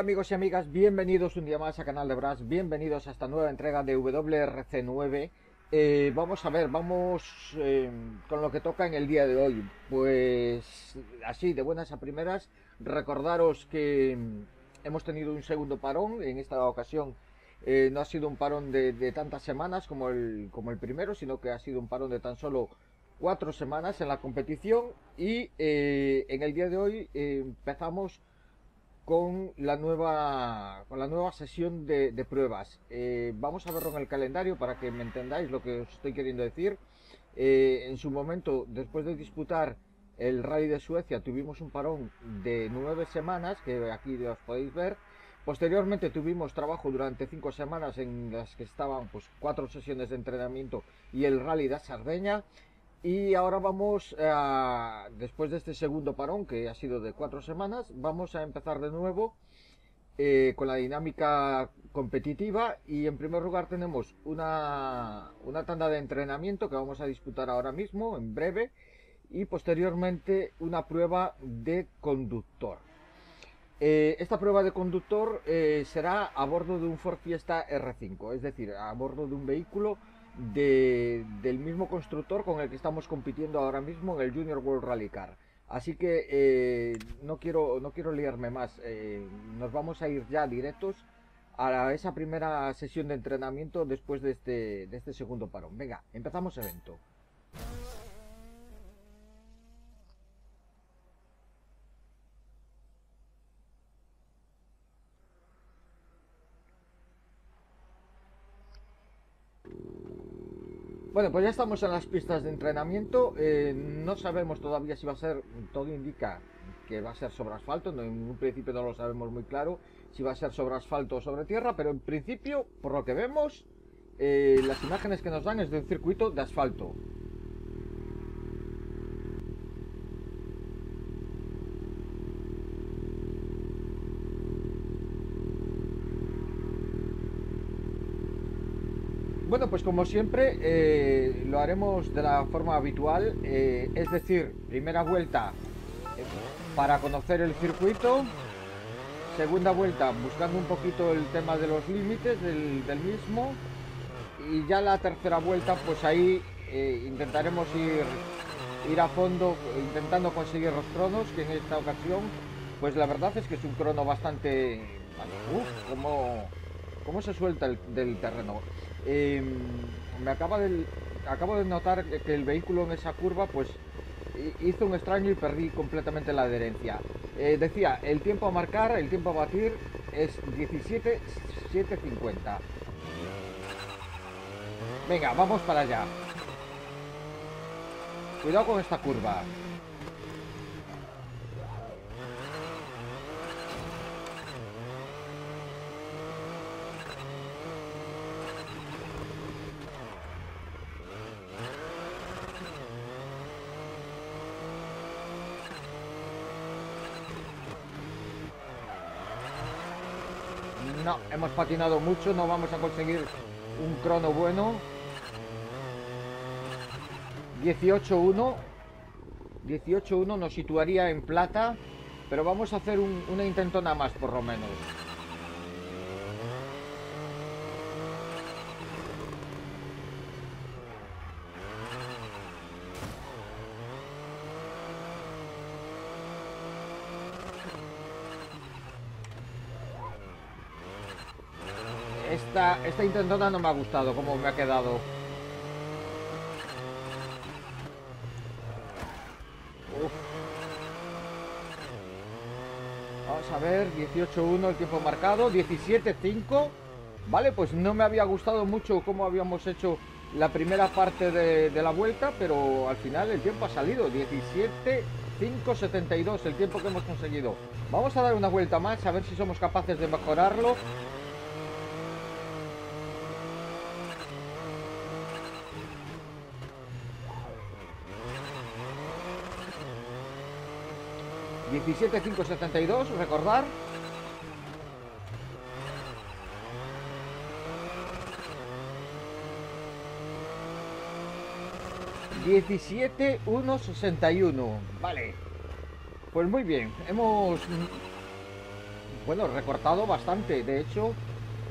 Amigos y amigas, bienvenidos un día más a Canal de Brass, bienvenidos a esta nueva entrega de WRC9. Eh, vamos a ver, vamos eh, con lo que toca en el día de hoy. Pues así, de buenas a primeras, recordaros que hemos tenido un segundo parón, en esta ocasión eh, no ha sido un parón de, de tantas semanas como el, como el primero, sino que ha sido un parón de tan solo cuatro semanas en la competición y en el día de hoy empezamos con la nueva, con la nueva sesión de, pruebas. Eh, vamos a verlo en el calendario para que me entendáis lo que os estoy queriendo decir. Eh, en su momento, después de disputar el Rally de Suecia, tuvimos un parón de nueve semanas, que aquí os podéis ver. Posteriormente tuvimos trabajo durante cinco semanas en las que estaban pues, cuatro sesiones de entrenamiento y el Rally de Sardeña. Y ahora vamos, a, después de este segundo parón, que ha sido de cuatro semanas, vamos a empezar de nuevo eh, con la dinámica competitiva. Y en primer lugar tenemos una, una tanda de entrenamiento que vamos a disputar ahora mismo, en breve. Y posteriormente una prueba de conductor. Eh, esta prueba de conductor eh, será a bordo de un Ford Fiesta R5, es decir, a bordo de un vehículo del mismo constructor con el que estamos compitiendo ahora mismo en el Junior World Rally Car. Así que eh, no, quiero, no quiero liarme más. Eh, nos vamos a ir ya directos a esa primera sesión de entrenamiento después de este, de este segundo parón. Venga, empezamos evento. Bueno, pues ya estamos en las pistas de entrenamiento. Eh, no sabemos todavía si va a ser, todo indica que va a ser sobre asfalto. en un principio no lo sabemos muy claro si va a ser sobre asfalto o sobre tierra, pero en principio, por lo que vemos, eh, las imágenes que nos dan es de un circuito de asfalto. Bueno, pues como siempre eh, lo haremos de la forma habitual, eh, es decir, primera vuelta eh, para conocer el circuito, segunda vuelta buscando un poquito el tema de los límites del, mismo y ya la tercera vuelta pues ahí intentaremos ir, ir a fondo intentando conseguir los cronos que en esta ocasión pues la verdad es que es un crono bastante... Uf, como, cómo se suelta el, del terreno. Em, me acabo de notar que el vehículo en esa curva pues hizo un extraño y perdí completamente la adherencia. Eh, decía, el tiempo a marcar, el tiempo a batir es 17.750. Venga, vamos para allá. Cuidado con esta curva. No, hemos patinado mucho, no vamos a conseguir un crono bueno. 18-1. 18-1 nos situaría en plata, pero vamos a hacer un, una intentona más por lo menos. Esta, intentona no me ha gustado como me ha quedado. Vamos a ver, 18-1 el tiempo marcado, 17-5. Vale, pues no me había gustado mucho cómo habíamos hecho la primera parte de, de la vuelta, pero al final el tiempo ha salido, 17 5.72 el tiempo que hemos conseguido. Vamos a dar una vuelta más a ver si somos capaces de mejorarlo. 17.572, recordar. Diecisiete uno sesenta y uno. Vale. Pues muy bien. Hemos bueno, recortado bastante. De hecho,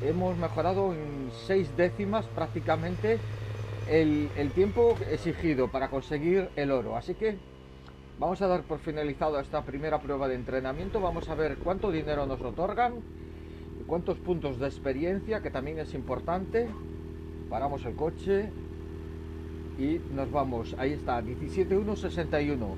hemos mejorado en seis décimas prácticamente el, el tiempo exigido para conseguir el oro. Así que vamos a dar por finalizado esta primera prueba de entrenamiento. Vamos a ver cuánto dinero nos otorgan, cuántos puntos de experiencia, que también es importante. Paramos el coche y nos vamos. Ahí está, 17.161.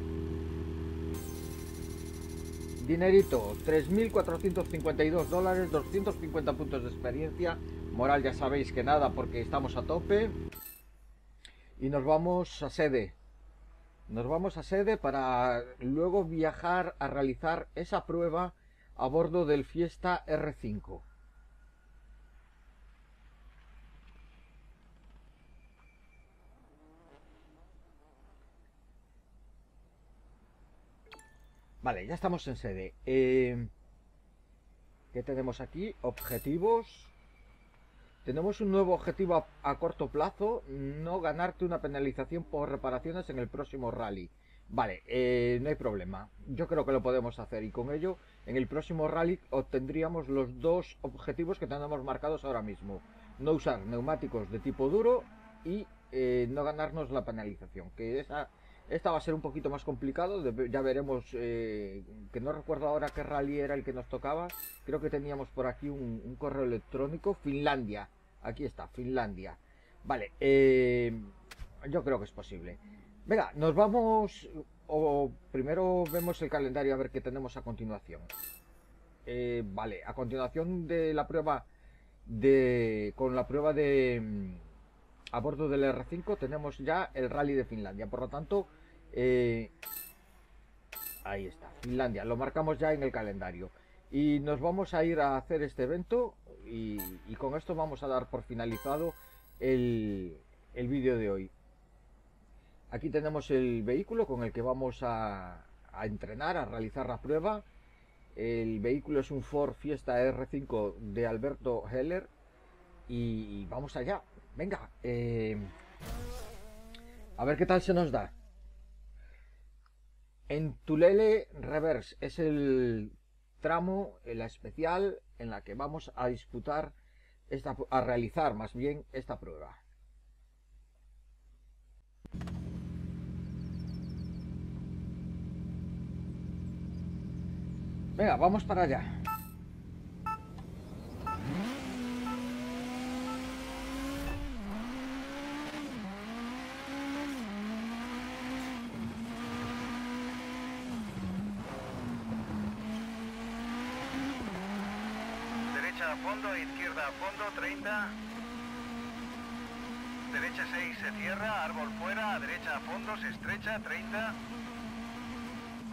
Dinerito, 3.452 dólares, 250 puntos de experiencia. Moral ya sabéis que nada porque estamos a tope. Y nos vamos a sede. Nos vamos a sede para luego viajar a realizar esa prueba a bordo del Fiesta R5. Vale, ya estamos en sede. Eh, ¿Qué tenemos aquí? Objetivos. Tenemos un nuevo objetivo a, corto plazo. No ganarte una penalización por reparaciones en el próximo rally. Vale, eh, no hay problema. Yo creo que lo podemos hacer y con ello en el próximo rally obtendríamos los dos objetivos que tenemos marcados ahora mismo. No usar neumáticos de tipo duro y eh, no ganarnos la penalización. Que esa esta va a ser un poquito más complicado, ya veremos, eh, que no recuerdo ahora qué rally era el que nos tocaba. Creo que teníamos por aquí un, correo electrónico, Finlandia. Aquí está, Finlandia. Vale, eh, yo creo que es posible. Venga, nos vamos, o primero vemos el calendario a ver qué tenemos a continuación. Eh, vale, a continuación de la prueba de, con la prueba de mm, a bordo del R5 tenemos ya el rally de Finlandia. Por lo tanto, eh, ahí está, Finlandia. Lo marcamos ya en el calendario. Y nos vamos a ir a hacer este evento y, con esto vamos a dar por finalizado el, el vídeo de hoy. Aquí tenemos el vehículo con el que vamos a, a entrenar, a realizar la prueba. El vehículo es un Ford Fiesta R5 de Alberto Heller. Y vamos allá. Venga. Eh, a ver qué tal se nos da. En Tulele Reverse es el tramo, la especial en la que vamos a disputar, esta, a realizar más bien esta prueba. Venga, vamos para allá. Fondo, 30. Derecha 6 se cierra, árbol fuera, derecha a fondo, se estrecha, 30.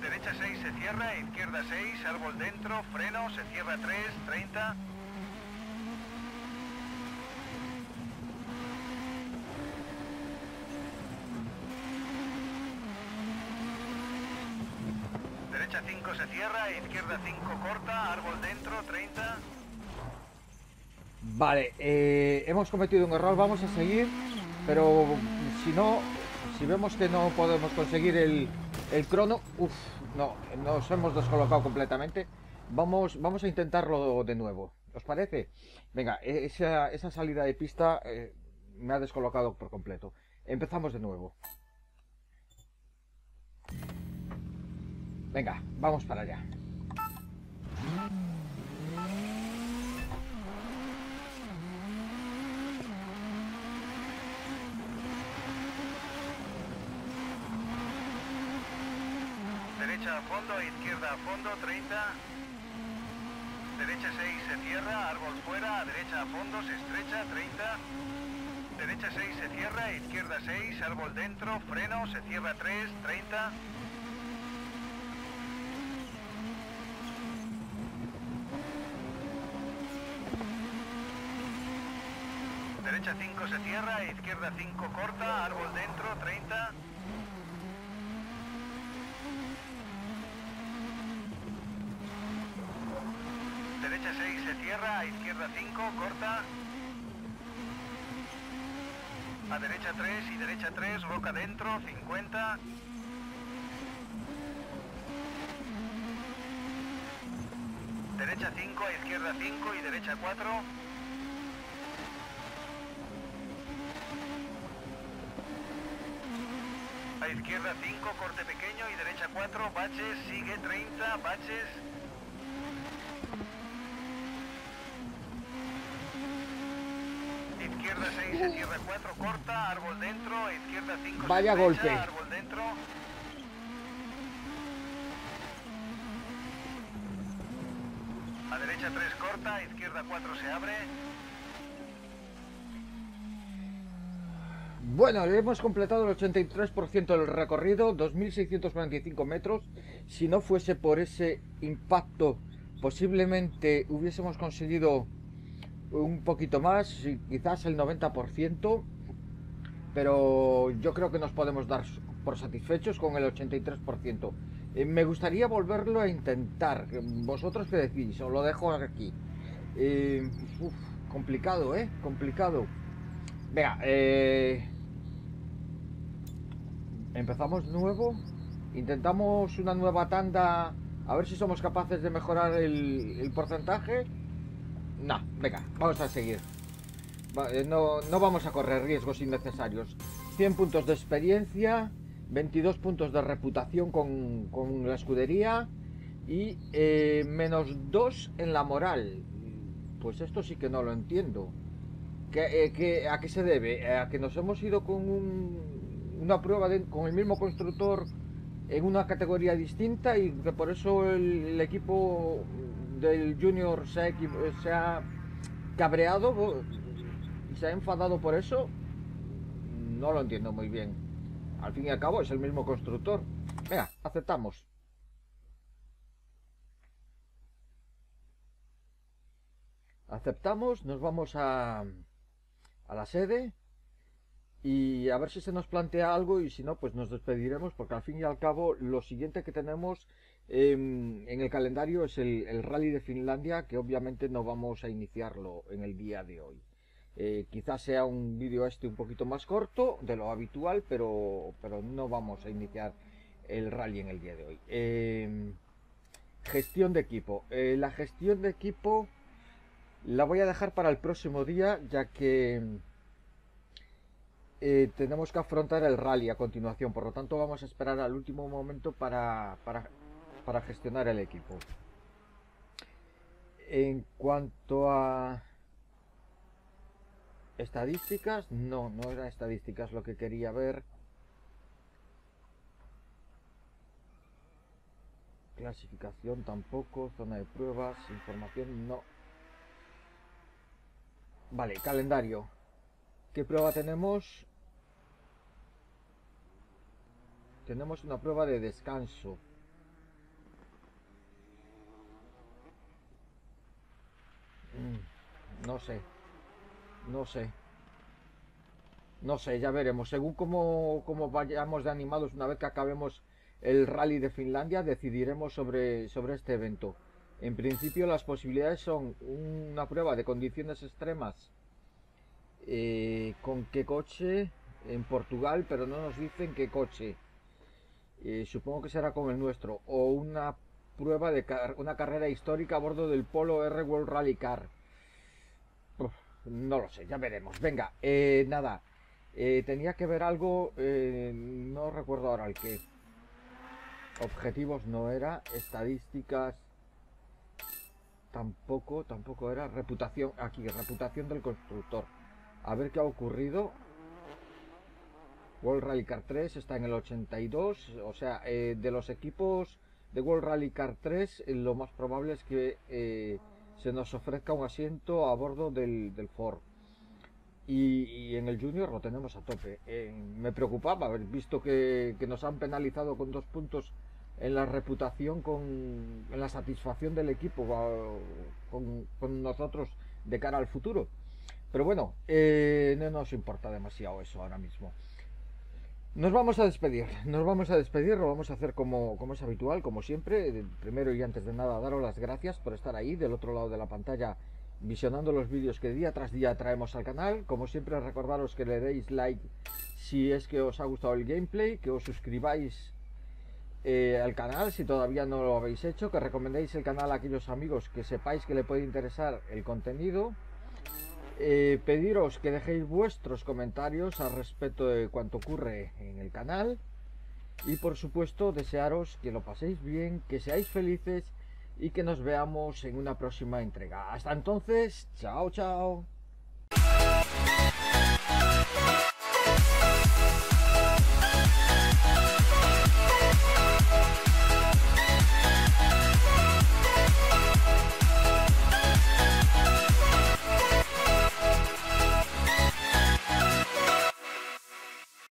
Derecha 6 se cierra, izquierda 6, árbol dentro, freno, se cierra 3, 30. Derecha 5 se cierra, izquierda 5 corta, árbol dentro, 30. Vale, eh, hemos cometido un error, vamos a seguir, pero si no, si vemos que no podemos conseguir el, el crono, uff, no, nos hemos descolocado completamente. Vamos, vamos a intentarlo de nuevo, ¿os parece? Venga, e, esa, esa salida de pista eh, me ha descolocado por completo. Empezamos de nuevo. Venga, vamos para allá. A fondo, izquierda a fondo, 30. Derecha 6 se cierra, árbol fuera, derecha a fondo, se estrecha, 30. Derecha 6 se cierra, izquierda 6, árbol dentro, freno, se cierra 3, 30. Derecha 5 se cierra, izquierda 5 corta, árbol dentro, 30. Derecha 6 se cierra, a izquierda 5, corta. A derecha 3 y derecha 3, roca dentro, 50. Derecha 5, a izquierda 5 y derecha 4. A izquierda 5, corte pequeño y derecha 4, baches, sigue 30, baches. Izquierda 6, se cierra 4, corta, árbol dentro, a izquierda 5, se Vaya golpe. árbol dentro. A derecha 3 corta, izquierda 4 se abre. Bueno, hemos completado el 83% del recorrido, 2.645 metros. Si no fuese por ese impacto, posiblemente hubiésemos conseguido un poquito más, quizás el 90%, pero yo creo que nos podemos dar por satisfechos con el 83%. Eh, me gustaría volverlo a intentar. ¿Vosotros qué decís? Os lo dejo aquí. Eh, complicado, ¿eh? Complicado. Venga, eh, empezamos nuevo. Intentamos una nueva tanda. A ver si somos capaces de mejorar el porcentaje. No, venga, vamos a seguir. Eh, no, no vamos a correr riesgos innecesarios. 100 puntos de experiencia, 22 puntos de reputación con, con la escudería y eh, menos 2 en la moral. Pues esto sí que no lo entiendo. ¿Qué, eh, ¿A qué se debe? ¿A que nos hemos ido con un- una prueba con el mismo constructor en una categoría distinta y que por eso el equipo del Junior se ha, equi- se ha cabreado y se ha enfadado por eso? No lo entiendo muy bien. Al fin y al cabo es el mismo constructor. Venga, aceptamos. Aceptamos, nos vamos a, a la sede y a ver si se nos plantea algo y si no, pues nos despediremos porque al fin y al cabo lo siguiente que tenemos em, en el calendario es el, Rally de Finlandia que obviamente no vamos a iniciarlo en el día de hoy. Eh, quizás sea un vídeo este un poquito más corto de lo habitual, pero, pero no vamos a iniciar el rally en el día de hoy. Em, gestión de equipo. Eh, la gestión de equipo la voy a dejar para el próximo día, ya que eh, tenemos que afrontar el rally a continuación. Por lo tanto, vamos a esperar al último momento para, para, para gestionar el equipo. En cuanto a estadísticas, no, no era estadísticas lo que quería ver. Clasificación tampoco, zona de pruebas, información no. Vale, calendario. ¿Qué prueba tenemos? Tenemos una prueba de descanso. No sé. No sé. No sé, ya veremos. Según cómo, cómo vayamos de animados una vez que acabemos el rally de Finlandia, decidiremos sobre, sobre este evento. En principio las posibilidades son una prueba de condiciones extremas eh, con qué coche en Portugal, pero no nos dicen qué coche. Eh, supongo que será con el nuestro. O una prueba de car- una carrera histórica a bordo del Polo R World Rally Car. No lo sé, ya veremos. Venga, eh, nada. Eh, tenía que ver algo, eh, no recuerdo ahora el qué. Objetivos no era, estadísticas tampoco, tampoco era. Reputación, aquí, reputación del constructor. A ver qué ha ocurrido. World Rally Car 3 está en el 82, o sea, eh, de los equipos de World Rally Car 3, eh, lo más probable es que se nos ofrezca un asiento a bordo del, del Ford. Y, en el Junior lo tenemos a tope. Eh, me preocupaba haber visto que, que nos han penalizado con dos puntos en la reputación, con, en la satisfacción del equipo con, con nosotros de cara al futuro. Pero bueno, eh, no nos importa demasiado eso ahora mismo. Nos vamos a despedir, nos vamos a despedir, lo vamos a hacer como, es habitual, como siempre. Eh, Primero y antes de nada, daros las gracias por estar ahí del otro lado de la pantalla visionando los vídeos que día tras día traemos al canal. Como siempre, recordaros que le deis like si es que os ha gustado el gameplay, que os suscribáis eh, al canal si todavía no lo habéis hecho, que recomendéis el canal a aquellos amigos que sepáis que le puede interesar el contenido. Eh, pediros que dejéis vuestros comentarios al respecto de cuanto ocurre en el canal. Y por supuesto desearos que lo paséis bien, que seáis felices y que nos veamos en una próxima entrega. Hasta entonces, chao chao.